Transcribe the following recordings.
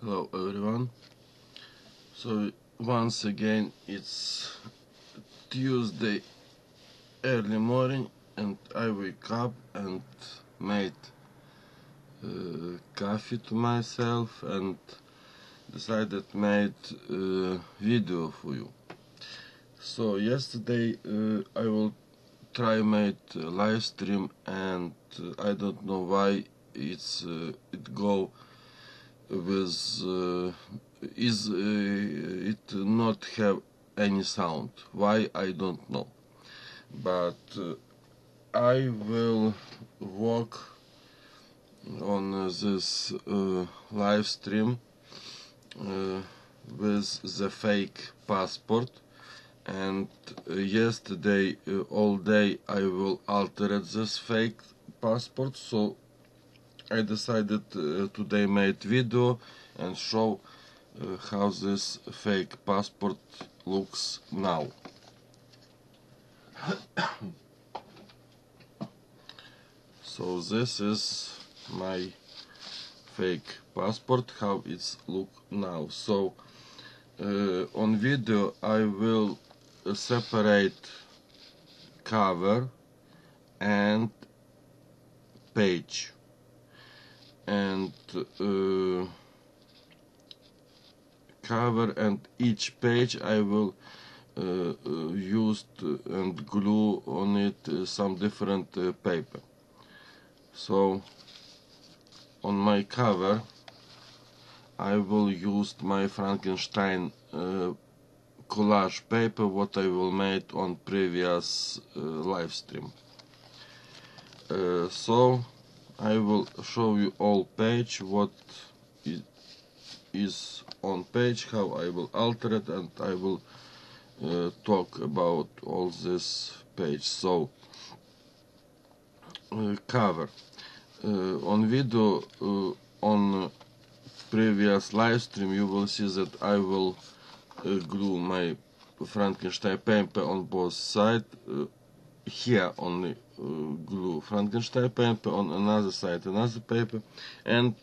Hello everyone. So once again it's Tuesday early morning and I wake up and made uh, coffee to myself and decided made uh, video for you. So yesterday uh, I will try made live stream and uh, I don't know why it's uh, it go with uh, is uh, it not have any sound? Why? I don't know. But uh, I will work on uh, this uh, live stream uh, with the fake passport. And yesterday all day I will alter this fake passport so I decided uh, today made video and show uh, how this fake passport looks now. so this is my fake passport how it's look now. So uh, on video I will uh, separate cover and page and uh, cover and each page I will uh, uh, use and glue on it uh, some different uh, paper. So on my cover I will use my Frankenstein collage paper what I will made on previous uh, live stream. Uh, so I will show you all page what is on page how I will alter it and I will uh, talk about all this page. So uh, cover. Uh, on video uh, on previous live stream you will see that I will uh, glue my Frankenstein paper on both sides uh, here only glue Frankenstein paper on another side another paper and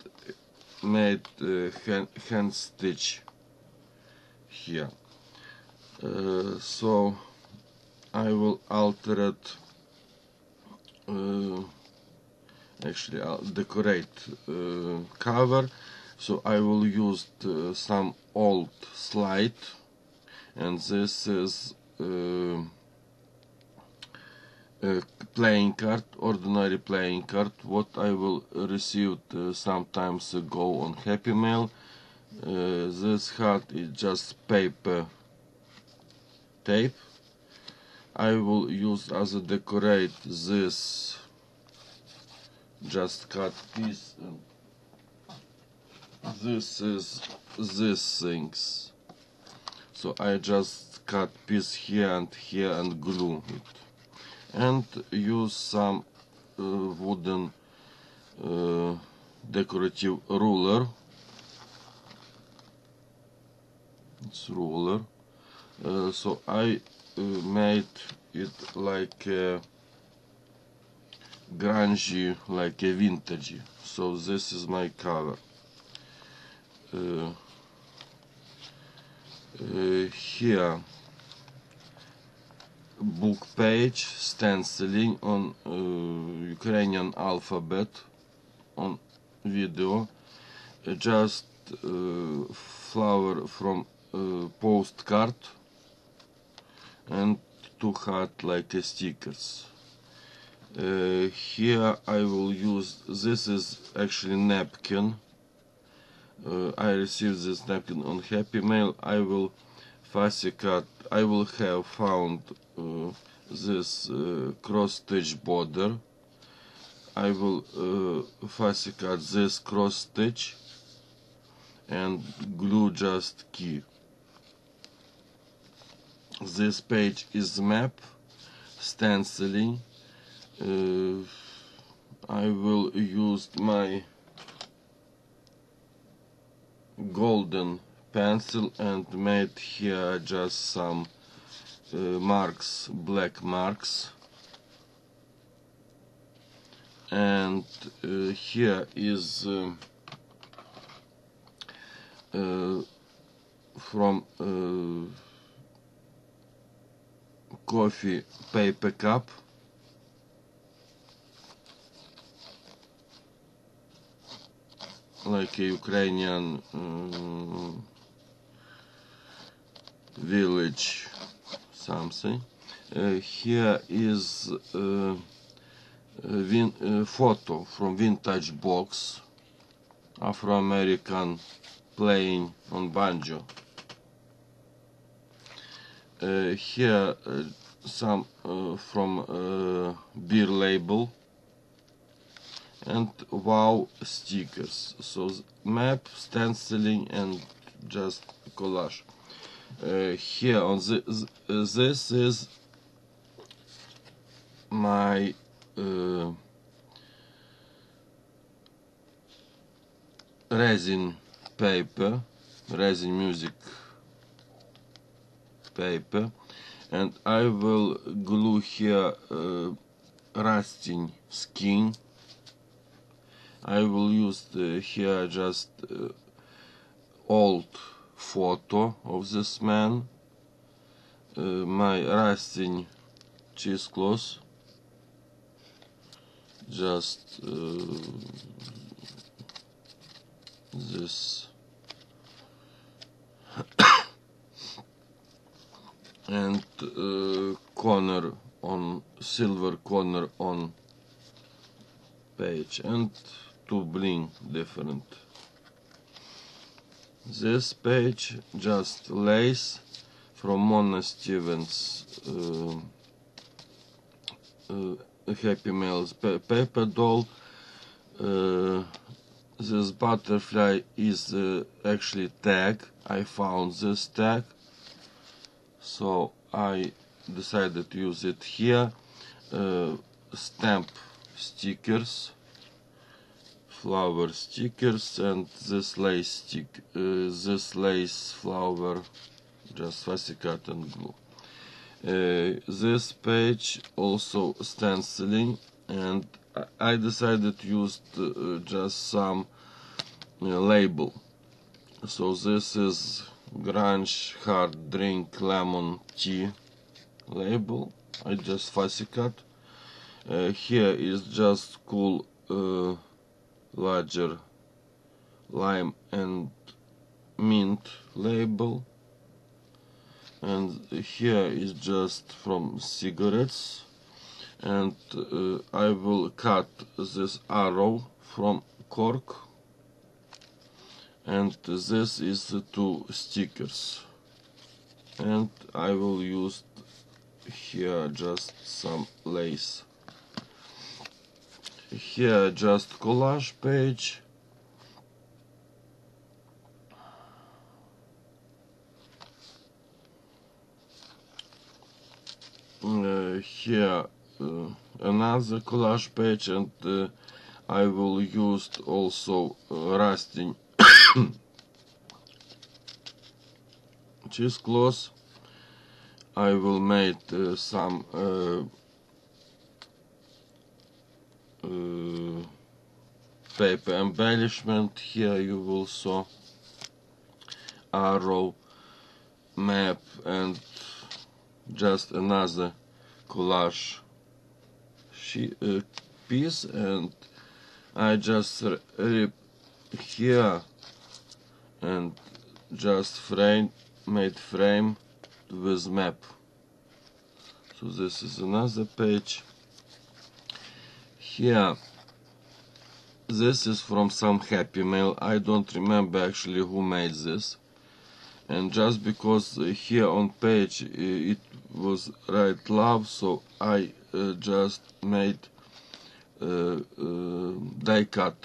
made uh, hand, hand stitch here. Uh, so I will alter it uh, actually I'll decorate uh, cover. So I will use uh, some old slide and this is uh, playing card, ordinary playing card, what I will receive uh, sometimes ago on Happy Mail. Uh, this card is just paper tape. I will use as a decorate this just cut piece this is this things so I just cut piece here and here and glue it and use some uh, wooden uh, decorative ruler. It's ruler. Uh, so I uh, made it like a grungy like a vintage. So this is my cover uh, uh, here book page stenciling on uh, Ukrainian alphabet on video. Uh, just uh, flower from uh, postcard and two hard like stickers. Uh, here I will use this is actually napkin. Uh, I received this napkin on Happy Mail. I will cut I will have found uh, this uh, cross stitch border. I will uh, cut this cross stitch and glue just key. This page is map stenciling uh, I will use my golden pencil and made here just some uh, marks black marks. And uh, here is uh, uh, from uh, coffee paper cup. Like a Ukrainian um, village something. Uh, here is uh, a vin uh, photo from vintage box Afro-American playing on banjo. Uh, here uh, some uh, from uh, beer label and wow stickers. So map, stenciling and just collage. Uh, here on the, uh, this is my uh, resin paper, resin music paper, and I will glue here uh, rusting skin. I will use the, here just uh, old photo of this man, uh, my rusting cheesecloth, just uh, this. And uh, corner on silver corner on page. And to bring different this page just lace from Mona Stevens uh, uh, Happy Meals pa- paper doll. Uh, this butterfly is uh, actually tag. I found this tag. So I decided to use it here. Uh, stamp stickers flower stickers and this lace stick uh, this lace flower just fussy cut and glue uh, this page also stenciling and I- decided to use uh, just some uh, label so this is Grunge Hard Drink Lemon Tea label. I just fussy cut. Uh, here is just cool uh, larger lime and mint label. And here is just from cigarettes. And uh, I will cut this arrow from cork and this is the two stickers and I will use here just some lace here just collage page uh, here uh, another collage page and uh, I will use also uh, rusting cheesecloth. I will make uh, some uh, uh, paper embellishment. Here you will saw arrow, map, and just another collage uh, piece. And I just rip here and just frame made frame with map so this is another page here this is from some happy mail. I don't remember actually who made this. And just because uh, here on page uh, it was right love so i uh, just made uh, uh, die cut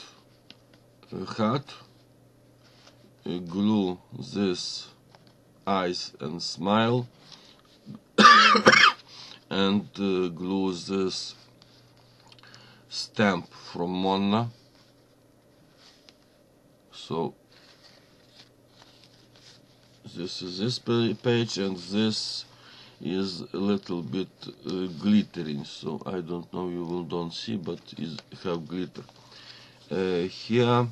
uh, hat uh, glue this eyes and smile and uh, glue this stamp from Mona so this is this page and this is a little bit uh, glittering. So I don't know you will don't see but is have glitter. Uh, here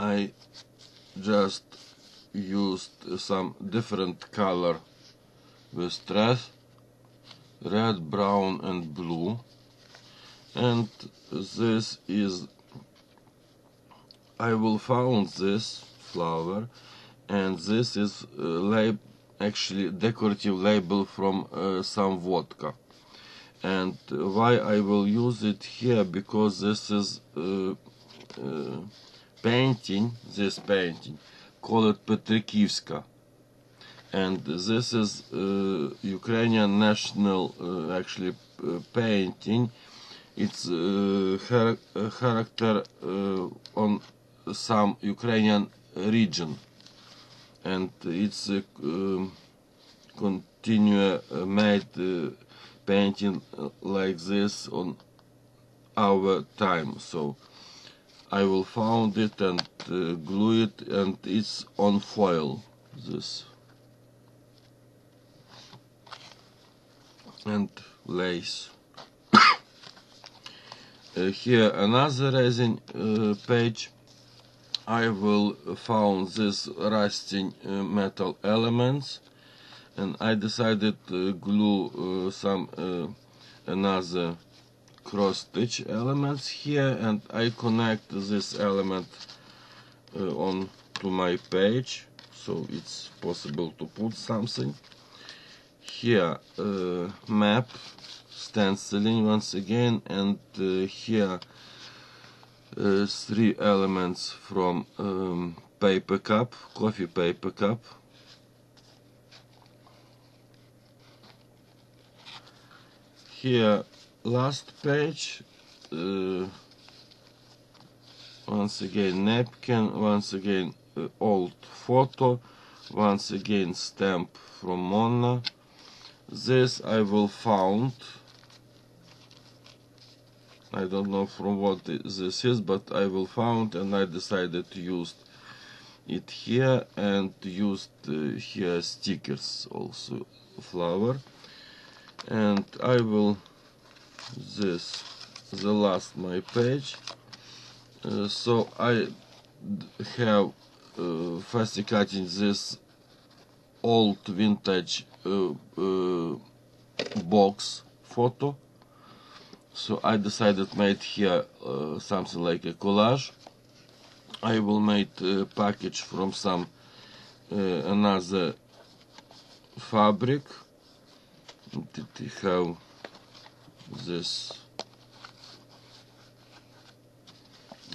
I just used some different color with thread red brown and blue. And this is I will found this flower and this is uh, actually decorative label from uh, some vodka. And why I will use it here because this is uh, uh, painting this painting called Petrikivska. And this is uh, Ukrainian national uh, actually uh, painting. It's uh, char character uh, on some Ukrainian region. And it's uh, um, continue uh, made uh, painting like this on our time. So I will found it and uh, glue it and it's on foil this. And lace. Uh, here another resin uh, page I will found this rusting uh, metal elements and I decided to glue uh, some uh, another cross stitch elements here and I connect this element on to my page so it's possible to put something. Here uh, map stenciling once again and uh, here uh, three elements from um, paper cup coffee paper cup. Here last page. Uh, once again napkin. Once again uh, old photo. Once again stamp from Mona this I will found I don't know from what this is but I will found and I decided to use it here and used uh, here stickers also flower. And I will this the last my page. Uh, so I have uh, fast cutting this old vintage uh, uh, box photo so I decided made here uh, something like a collage. I will make a package from some uh, another fabric. It have this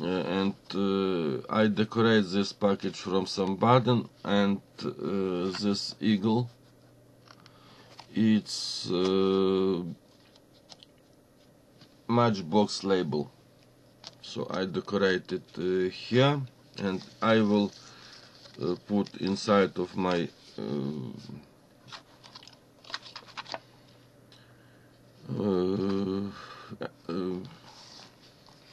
uh, and uh, I decorate this package from some button and uh, this eagle. It's uh, matchbox label. So I decorate it uh, here and I will uh, put inside of my uh, uh,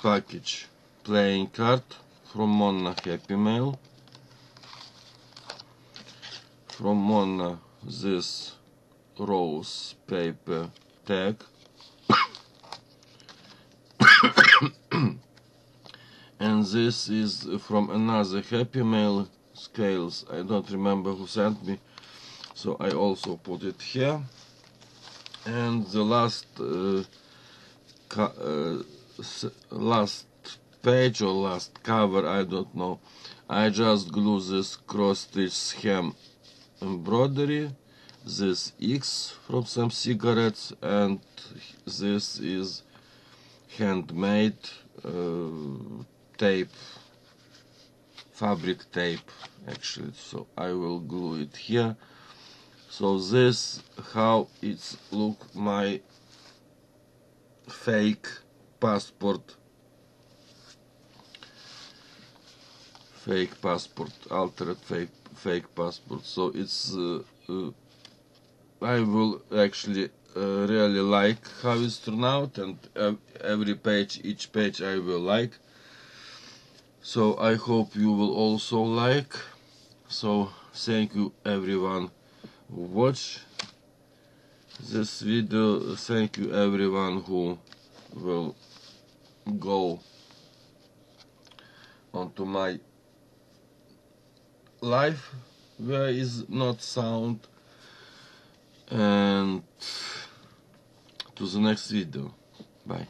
package. Playing card from Mona Happy Mail. From Mona this rose paper tag and this is from another Happy Mail scales. I don't remember who sent me so I also put it here. And the last uh, uh, last page or last cover I don't know. I just glue this cross stitch hem embroidery this X from some cigarettes and this is handmade uh, tape fabric tape actually so I will glue it here. So this how it's look my fake passport. Fake passport altered fake fake passport. So it's uh, uh, I will actually uh, really like how it's turned out and every page each page I will like so I hope you will also like. So thank you everyone watch this video. Thank you everyone who will go onto my life where is not sound. And to the next video. Bye